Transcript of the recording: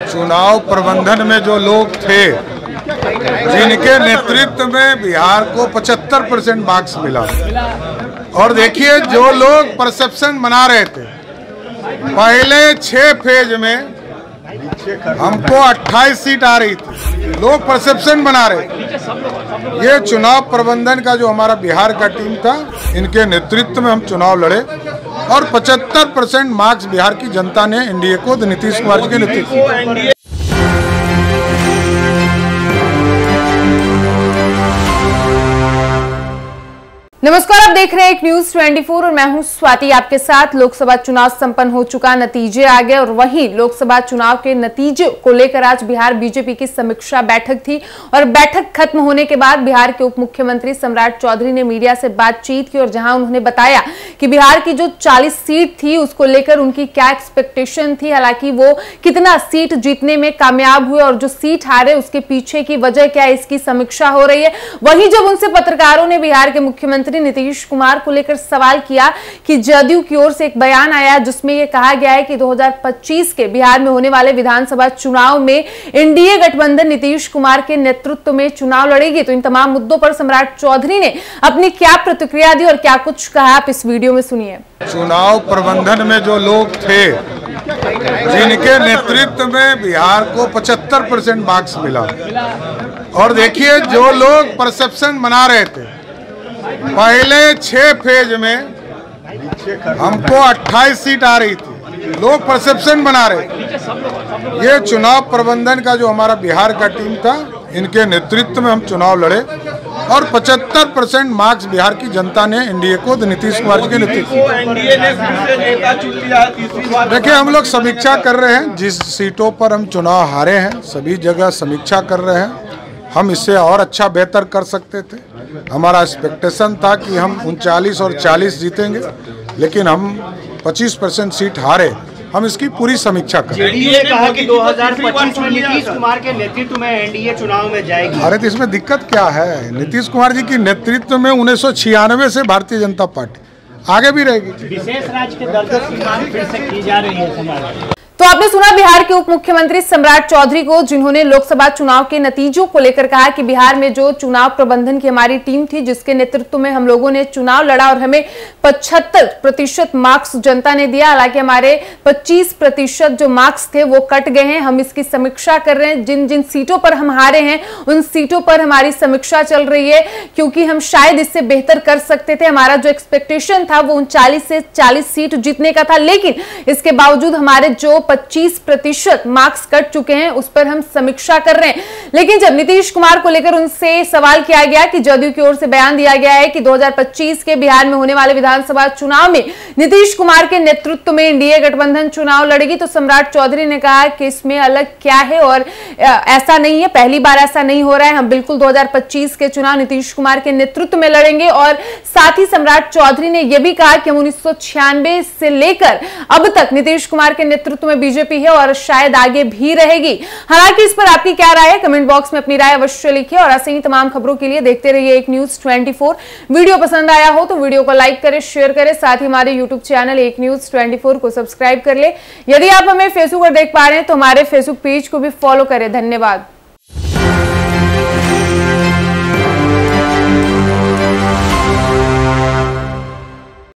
चुनाव प्रबंधन में जो लोग थे, जिनके नेतृत्व में बिहार को 75 परसेंट मार्क्स मिला। और देखिए, जो लोग परसेप्शन बना रहे थे, पहले छह फ़ेज़ में हमको 28 सीट आ रही थी। लोग परसेप्शन बना रहे थे। ये चुनाव प्रबंधन का जो हमारा बिहार का टीम था, इनके नेतृत्व में हम चुनाव लड़े। और 75 परसेंट मार्क्स बिहार की जनता ने एनडीए को नीतीश कुमार जी के नेतृत्व नमस्कार, आप देख रहे हैं एक न्यूज़ 24 और मैं हूँ स्वाति। आपके साथ लोकसभा चुनाव संपन्न हो चुका, नतीजे आ गए और वहीं लोकसभा चुनाव के नतीजे को लेकर आज बिहार बीजेपी की समीक्षा बैठक थी और बैठक खत्म होने के बाद बिहार के उप मुख्यमंत्री सम्राट चौधरी ने मीडिया से बातचीत की और जहाँ उन्होंने बताया कि बिहार की जो चालीस सीट थी, उसको लेकर उनकी क्या एक्सपेक्टेशन थी? हालाँकि वो कितना सीट जीतने में कामयाब हुए और जो सीट हारे, उसके पीछे की वजह क्या इसकी समीक्षा हो रही है? वहीं जब उनसे पत्रकारों ने बिहार के मुख्यमंत्री मुख्यमंत्री नीतीश कुमार को लेकर सवाल किया कि जदयू की ओर से एक बयान आया जिसमें यह कहा गया है कि 2025 के बिहार में होने वाले विधानसभा चुनाव में एनडीए गठबंधन नीतीश कुमार के नेतृत्व में चुनाव लड़ेगी। तो इन तमाम मुद्दों पर सम्राट चौधरी ने अपनी क्या प्रतिक्रिया दी और क्या कुछ कहा, आप इस वीडियो में सुनिए। चुनाव प्रबंधन में जो लोग थे, जिनके नेतृत्व में बिहार को 75 परसेंट मार्क्स मिला। और देखिए, जो लोग परसेप्शन बना रहे थे पहले छह फ़ेज़ में हमको 28 सीट आ रही थी। लोग परसेप्शन बना रहे ये चुनाव प्रबंधन का जो हमारा बिहार का टीम था इनके नेतृत्व में हम चुनाव लड़े और 75 परसेंट मार्क्स बिहार की जनता ने एनडीए को नीतीश कुमार जी के नेतृत्व देखिए हम लोग समीक्षा कर रहे हैं। जिस सीटों पर हम चुनाव हारे हैं सभी जगह समीक्षा कर रहे हैं। हम इससे और अच्छा बेहतर कर सकते थे। हमारा एक्सपेक्टेशन था कि हम उनचालीस और 40 जीतेंगे लेकिन हम 25 परसेंट सीट हारे। हम इसकी पूरी समीक्षा करें। कहा कि 2025 में नीतीश कुमार के नेतृत्व में एनडीए चुनाव में जाएगी। अरे तो इसमें दिक्कत क्या है? नीतीश कुमार जी की नेतृत्व में उन्नीस से भारतीय जनता पार्टी आगे भी रहेगी। विशेष राज्य के दर्जा की मांग फिर से की जा रही है तो आपने सुना बिहार के उप मुख्यमंत्री सम्राट चौधरी को, जिन्होंने लोकसभा चुनाव के नतीजों को लेकर कहा कि बिहार में जो चुनाव प्रबंधन की हमारी टीम थी, जिसके नेतृत्व में हम लोगों ने चुनाव लड़ा और हमें 75 प्रतिशत मार्क्स जनता ने दिया, हालाँकि हमारे 25 प्रतिशत जो मार्क्स थे वो कट गए हैं। हम इसकी समीक्षा कर रहे हैं। जिन जिन सीटों पर हम हारे हैं, उन सीटों पर हमारी समीक्षा चल रही है, क्योंकि हम शायद इससे बेहतर कर सकते थे। हमारा जो एक्सपेक्टेशन था, वो उनचालीस से चालीस सीट जीतने का था, लेकिन इसके बावजूद हमारे जो 25 प्रतिशत मार्क्स कट चुके हैं, उस पर हम समीक्षा कर रहे हैं। लेकिन जब नीतीश कुमार को लेकर उनसे सवाल किया गया कि जदयू की ओर से बयान दिया गया है कि 2025 के बिहार में होने वाले विधानसभा चुनाव में नीतीश कुमार के नेतृत्व में एनडीए गठबंधन चुनाव लड़ेगी तो सम्राट चौधरी ने कहा कि इसमें अलग क्या है और ऐसा नहीं है, पहली बार ऐसा नहीं हो रहा है। हम बिल्कुल दो हज़ार पच्चीस के चुनाव नीतीश कुमार के नेतृत्व में लड़ेंगे और साथ ही सम्राट चौधरी ने यह भी कहा कि हम उन्नीस से लेकर अब तक नीतीश कुमार के नेतृत्व में बीजेपी है और शायद आगे भी रहेगी। हालाँकि इस पर आपकी क्या राय है? कमेंट बॉक्स में अपनी राय अवश्य लिखिए और ऐसे ही तमाम खबरों के लिए देखते रहिए एक न्यूज़ 24 वीडियो पसंद आया हो तो वीडियो को लाइक करे, शेयर करें, साथ ही हमारे यूट्यूब चैनल एक न्यूज़ ट्वेंटी को सब्सक्राइब कर ले। यदि आप हमें फेसबुक पर देख पा रहे हैं तो हमारे फेसबुक पेज को भी फॉलो करें। धन्यवाद।